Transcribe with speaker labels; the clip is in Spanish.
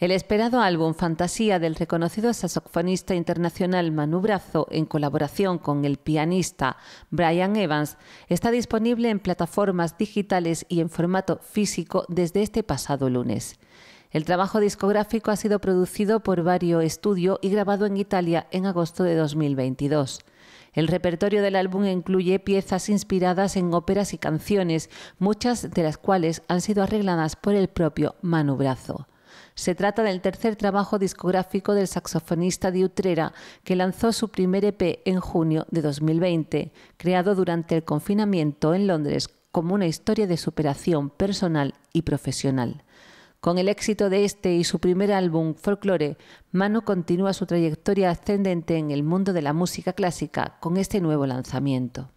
Speaker 1: El esperado álbum Fantasía del reconocido saxofonista internacional Manu Brazo, en colaboración con el pianista Brian Evans, está disponible en plataformas digitales y en formato físico desde este pasado lunes. El trabajo discográfico ha sido producido por Vario Studio y grabado en Italia en agosto de 2022. El repertorio del álbum incluye piezas inspiradas en óperas y canciones, muchas de las cuales han sido arregladas por el propio Manu Brazo. Se trata del tercer trabajo discográfico del saxofonista de Utrera, que lanzó su primer EP en junio de 2020, creado durante el confinamiento en Londres como una historia de superación personal y profesional. Con el éxito de este y su primer álbum, Folklore, Manu continúa su trayectoria ascendente en el mundo de la música clásica con este nuevo lanzamiento.